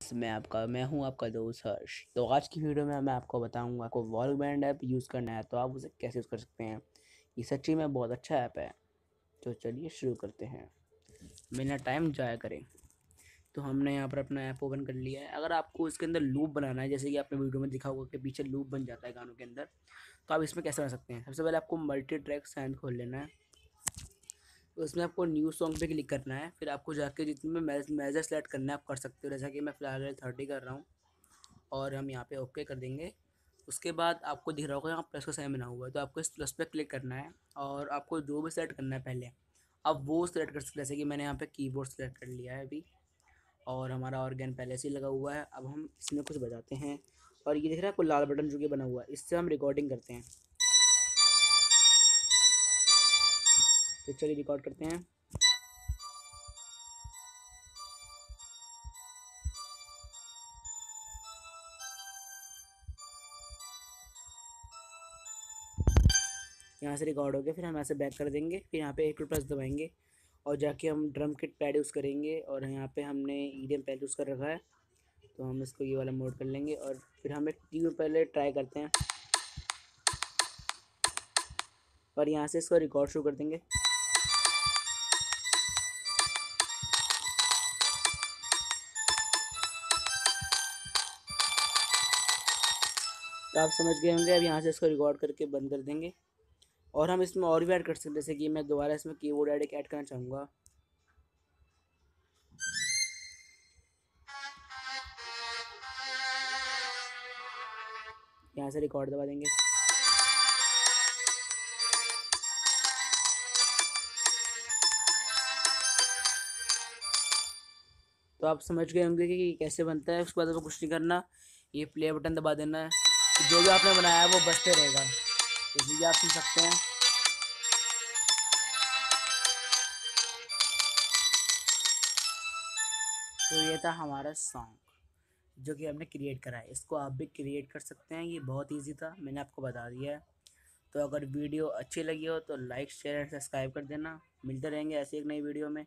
मैं आपका, मैं हूँ आपका दोस्त हर्ष। तो आज की वीडियो में मैं आपको बताऊँगा, आपको वॉल बैंड ऐप यूज़ करना है तो आप उसे कैसे यूज़ कर सकते हैं? ये सच्ची में बहुत अच्छा ऐप है। तो चलिए शुरू करते हैं। बिना टाइम जाया करें। तो हमने यहाँ पर अपना ऐप ओपन कर लिया है। अगर आपको इसके अंदर लूप बनाना है, जैसे कि आपने वीडियो में दिखा होगा कि पीछे लूप बन जाता है गानों के अंदर तो आप इसमें कैसे बना सकते हैं? सबसे पहले आपको मल्टी ट्रैक सैंड खोल लेना है। इसमें आपको न्यू सॉन्ग पे क्लिक करना है, फिर आपको जाके जितने में मेजर सेलेक्ट करना है आप कर सकते हो। जैसा कि मैं फ़िलहाल थर्टी कर रहा हूँ और हम यहाँ पे ओके कर देंगे। उसके बाद आपको दिख रहा होगा यहाँ प्लस का साइन बना हुआ है तो आपको इस प्लस पे क्लिक करना है और आपको जो भी सेलेक्ट करना है पहले, आप वो सेलेक्ट कर सकते जैसे कि मैंने यहाँ पे कीबोर्ड सेलेक्ट कर लिया है अभी और हमारा ऑर्गेन पहले से ही लगा हुआ है। अब हम इसमें कुछ बजाते हैं और ये दिख रहा है कोई लाल बटन जो कि बना हुआ है, इससे हम रिकॉर्डिंग करते हैं। तो चलिए रिकॉर्ड करते हैं। यहाँ से रिकॉर्ड हो गया, फिर हम ऐसे बैक कर देंगे, फिर यहाँ पे एक प्लस दबाएँगे, और जाके हम ड्रम किट पैड यूज़ करेंगे, और यहाँ पे हमने ई डी पैड यूज़ कर रखा है तो हम इसको ये वाला मोड कर लेंगे, और फिर हम एक ट्यूब पहले ट्राई करते हैं। और यहाँ से इसको रिकॉर्ड शुरू कर देंगे। तो आप समझ गए होंगे, अब यहाँ से इसको रिकॉर्ड करके बंद कर देंगे। और हम इसमें और भी ऐड कर सकते हैं, जैसे कि मैं दोबारा इसमें कीबोर्ड ऐड ऐड करना चाहूँगा। यहाँ से रिकॉर्ड दबा देंगे। तो आप समझ गए होंगे कि कैसे बनता है, उसके बाद आपको कुछ नहीं करना, ये प्ले बटन दबा देना। है जो भी आपने बनाया है वो बचते रहेगा। इसलिए आप सुन सकते हैं। तो ये था हमारा सॉन्ग जो कि हमने क्रिएट करा है। इसको आप भी क्रिएट कर सकते हैं। ये बहुत इजी था। मैंने आपको बता दिया है। तो अगर वीडियो अच्छी लगी हो तो लाइक शेयर एंड सब्सक्राइब कर देना। मिलते रहेंगे ऐसी एक नई वीडियो में।